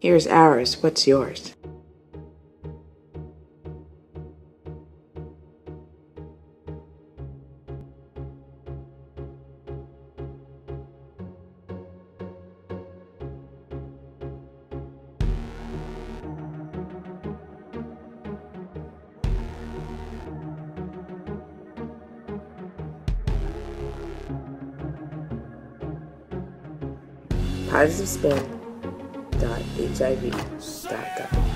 Here's ours. What's yours? positivespin.hiv.gov.